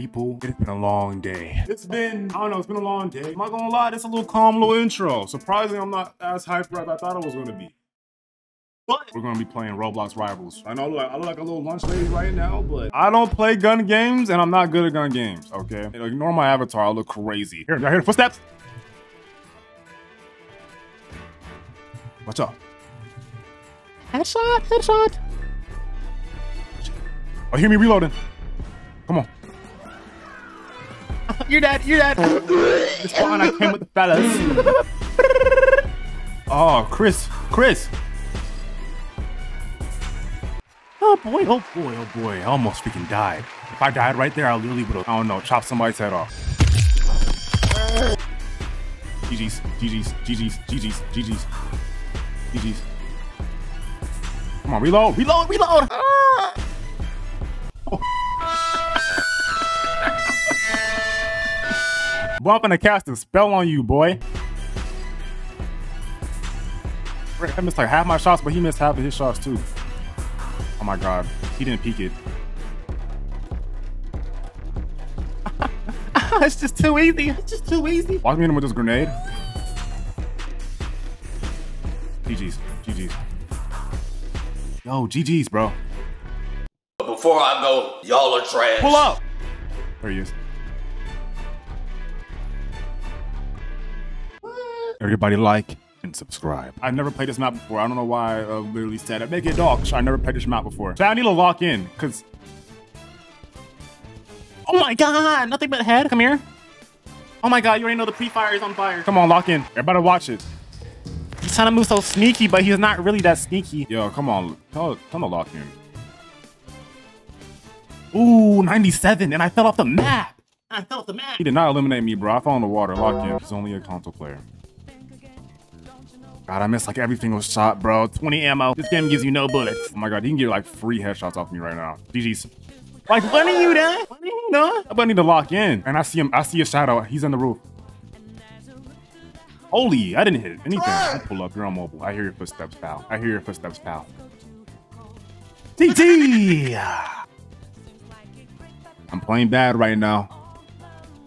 People, it's been a long day. It's been, I don't know, it's been a long day. I'm not gonna lie, it's a little calm little intro. Surprisingly, I'm not as hyped as I thought it was gonna be. But we're gonna be playing Roblox Rivals. I know I look, like, I look like a little lunch lady right now, but I don't play gun games and I'm not good at gun games, okay? Ignore my avatar, I look crazy. Here, I hear the footsteps. Watch out. Headshot, headshot. Oh, hear me reloading. Come on. You're dead, you're dead. This one I came with the fellas. oh, Chris, Chris. Oh boy, oh boy, oh boy. I almost freaking died. If I died right there, I literally would have, I don't know, chopped somebody's head off. GG's, GG's, GG's, GG's, GG's, GG's. Come on, reload, reload, reload! Ah! Boy, I'm gonna cast a spell on you, boy. I missed like half my shots, but he missed half of his shots too. Oh my god, he didn't peek it. it's just too easy. It's just too easy. Watch me hit him with this grenade. GG's, GG's. Yo, GG's, bro. But before I go, y'all are trash. Pull up. There he is. Everybody like and subscribe. I've never played this map before. I don't know why I uh, literally said it. Make it dog. I never played this map before. So I need to lock in because. Oh my god! Nothing but head. Come here. Oh my god! You already know the pre-fire is on fire. Come on, lock in. Everybody watch it. He's trying to move so sneaky, but he's not really that sneaky. Yo, come on. Tell, tell him to lock in. Ooh, 97, and I fell off the map. I fell off the map. He did not eliminate me, bro. I fell in the water. Lock in. He's only a console player. God, I missed like every single shot, bro. 20 ammo. This game gives you no bullets. Oh my god, you can get like free headshots off me right now. GG's. Like, are you done? Are you done? I need to lock in. And I see him, I see a shadow. He's on the roof. Holy, I didn't hit anything. I pull up, you're on mobile. I hear your footsteps, pal. I hear your footsteps, pal. TT! I'm playing bad right now.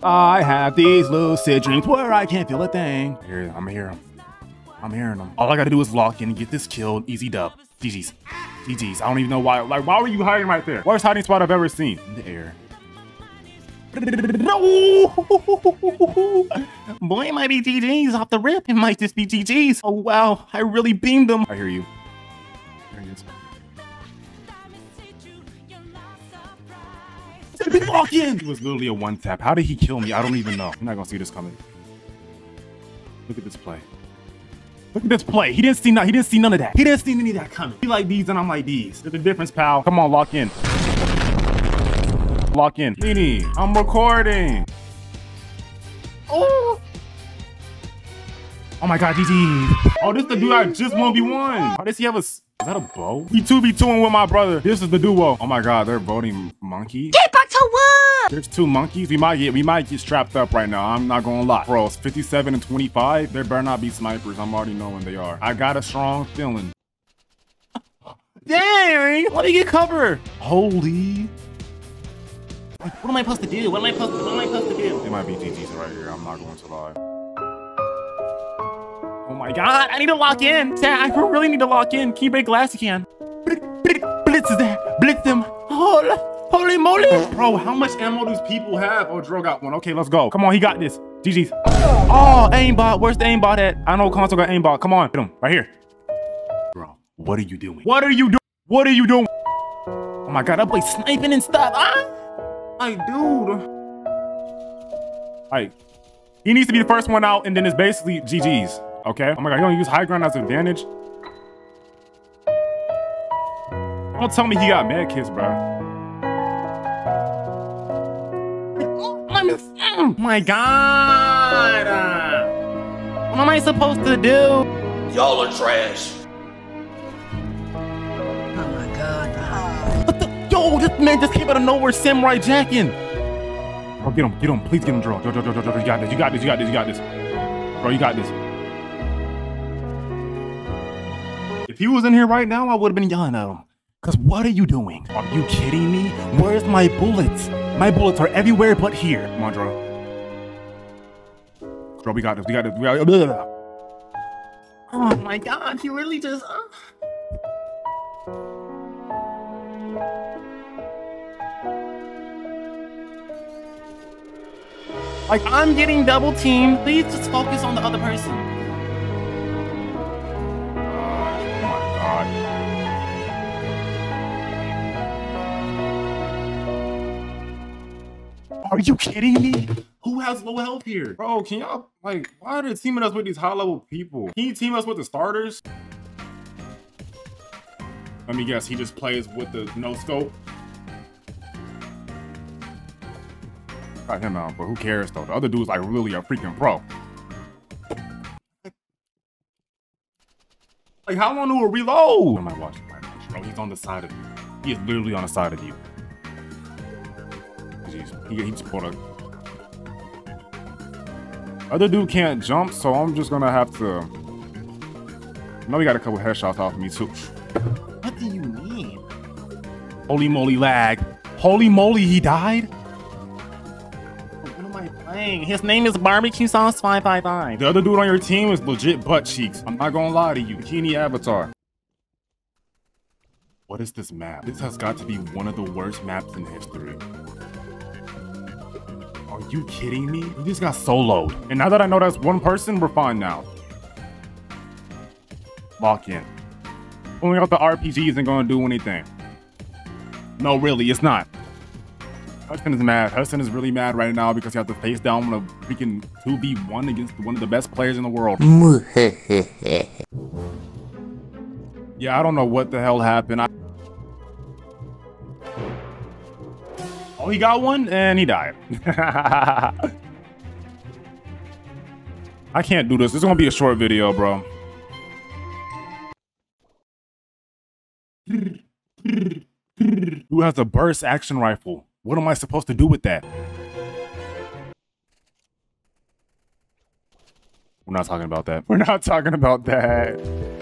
I have these lucid dreams where I can't feel a thing. Here, I'm here. I'm hearing them. All I gotta do is lock in and get this killed. Easy dub. GG's. GG's. I don't even know why. Like, why were you hiding right there? Worst hiding spot I've ever seen. In the air. Boy, it might be GG's off the rip. It might just be GG's. Oh, wow. I really beamed them. I hear you. There he is. Lock in! It was literally a one tap. How did he kill me? I don't even know. I'm not gonna see this coming. Look at this play. Look at this play. He didn't see none. He didn't see none of that. He didn't see any of that coming. He like these and I'm like these. There's a difference, pal. Come on, lock in. Lock in. Beanie, I'm recording. Oh. Oh my god, GG. Oh, this is the dude I just 1v1. Oh, does he have a... Is that a bow? He 2v2ing with my brother. This is the duo. Oh my god, they're voting monkey. Get! There's two monkeys. We might get we might get strapped up right now. I'm not gonna lie. Bro, it's 57 and 25. There better not be snipers. I'm already knowing they are. I got a strong feeling. Dang! Let me get cover. Holy. What am I supposed to do? What am I supposed to, what am I supposed to do? It might be GG's right here. I'm not going to lie. Oh my god, I need to lock in. I really need to lock in. Can you break glass? You can. Blitz is there. Blitz them. Oh, Holy moly! Bro, how much ammo does people have? Oh, Dro got one. Okay, let's go. Come on, he got this. GG's. Oh, aimbot. Where's the aimbot at? I know console got aimbot. Come on. Hit him. Right here. Bro, what are you doing? What are you doing? What are you doing? Oh my god, that boy sniping and stuff. Ah! Like, dude. Like, he needs to be the first one out, and then it's basically GG's. Okay? Oh my god, you don't use high ground as an advantage? Don't tell me he got mad kids, bro. Oh my god! what am I supposed to do? Y'all are trash. Oh my god. What the? Yo, this man just came out of nowhere, samurai jacking. Bro, oh, get him, get him. Please get him, Dro. Dro, Dro, Dro, Dro, you got this, you got this, you got this, you got this. Bro, you got this. If he was in here right now, I would have been yelling at him. Cause what are you doing? Are you kidding me? Where's my bullets? My bullets are everywhere but here. Come on, Dro. Dro, we got this. We got this. We got this. Oh my god, he really just. Uh... Like, I'm getting double teamed. Please just focus on the other person. Are you kidding me? Who has low health here? Bro, can y'all, like, why are they teaming us with these high level people? Can you team us with the starters? Let me guess, he just plays with the no scope. Got him out, but who cares though? The other dude's like really a freaking pro. Like, how long do we reload? What am I watching? Bro, he's on the side of you. He is literally on the side of you. Jeez, he, he just pulled a other dude can't jump, so I'm just gonna have to. I know he got a couple headshots off of me too. What do you mean? Holy moly, lag. Holy moly, he died? What am I playing? His name is Barbecue Sauce 555. The other dude on your team is legit butt cheeks. I'm not gonna lie to you. Bikini Avatar. What is this map? This has got to be one of the worst maps in history. Are you kidding me? We just got soloed. And now that I know that's one person, we're fine now. Lock in. Pulling out the RPG isn't gonna do anything. No, really, it's not. Hudson is mad. Hudson is really mad right now because he has to face down a freaking 2v1 against one of the best players in the world. yeah, I don't know what the hell happened. I oh, he got one and he died. I can't do this. This is gonna be a short video, bro. Who has a burst action rifle? What am I supposed to do with that? We're not talking about that. We're not talking about that.